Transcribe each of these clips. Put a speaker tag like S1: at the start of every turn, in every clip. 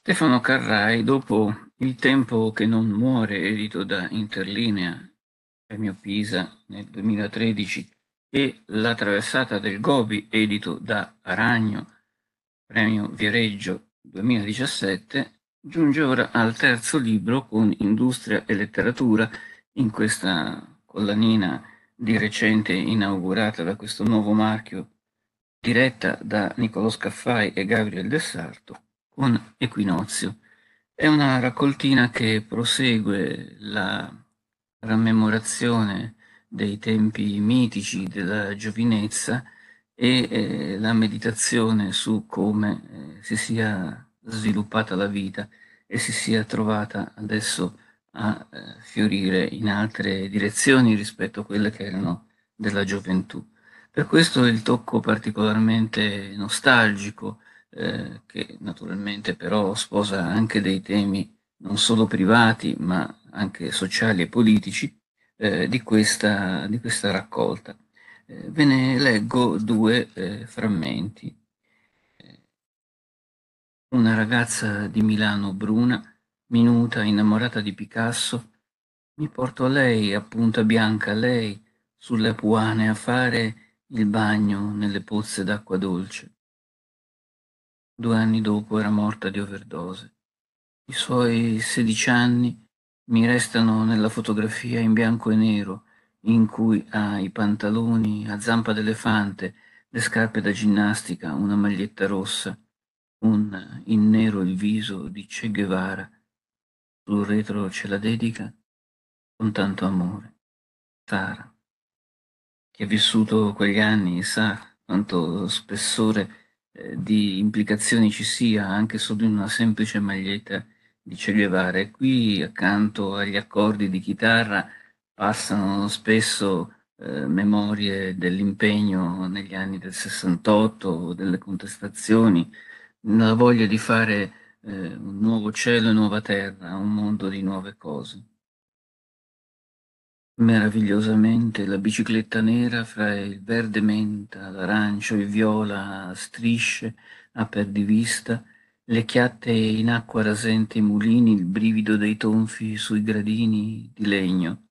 S1: Stefano Carrai, dopo Il tempo che non muore, edito da Interlinea, premio Pisa nel 2013, e La traversata del Gobi, edito da Aragno, premio Viareggio 2017, giunge ora al terzo libro con Industria e letteratura in questa collanina di recente inaugurata da questo nuovo marchio diretta da Niccolò Scaffai e Gabriel De Sarto con Equinozio. È una raccoltina che prosegue la rammemorazione dei tempi mitici della giovinezza e eh, la meditazione su come eh, si sia sviluppata la vita e si sia trovata adesso a eh, fiorire in altre direzioni rispetto a quelle che erano della gioventù. Per questo il tocco particolarmente nostalgico, eh, che naturalmente però sposa anche dei temi non solo privati ma anche sociali e politici eh, di, questa, di, questa, raccolta. Eh, ve ne leggo due eh, frammenti. Eh, una ragazza di Milano bruna, minuta, innamorata di Picasso, mi porto a lei, a punta bianca, a lei, sulle puane a fare il bagno nelle pozze d'acqua dolce. Due anni dopo era morta di overdose. I suoi sedici anni mi restano nella fotografia in bianco e nero, in cui ha i pantaloni a zampa d'elefante, le scarpe da ginnastica, una maglietta rossa, un in nero il viso di Che Guevara. Sul retro c'è la dedica con tanto amore. Sara. Chi ha vissuto quegli anni sa quanto spessore eh, di implicazioni ci sia anche solo in una semplice maglietta di Che qui accanto agli accordi di chitarra passano spesso eh, memorie dell'impegno negli anni del 68, delle contestazioni, la voglia di fare eh, un nuovo cielo e nuova terra, un mondo di nuove cose. Meravigliosamente la bicicletta nera fra il verde menta, l'arancio, il viola a strisce a perdivista, le chiatte in acqua rasente i mulini, il brivido dei tonfi sui gradini di legno.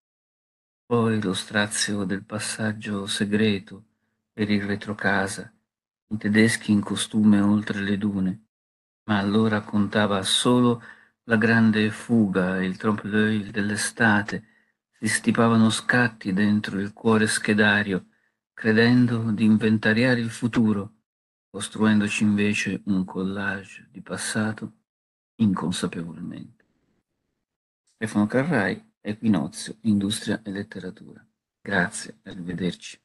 S1: Poi lo strazio del passaggio segreto per il retrocasa, i tedeschi in costume oltre le dune, ma allora contava solo la grande fuga, il trompe-l'œil dell'estate, si stipavano scatti dentro il cuore schedario, credendo di inventariare il futuro, costruendoci invece un collage di passato inconsapevolmente. Stefano Carrai, Equinozio, Industria e Letteratura. Grazie, arrivederci.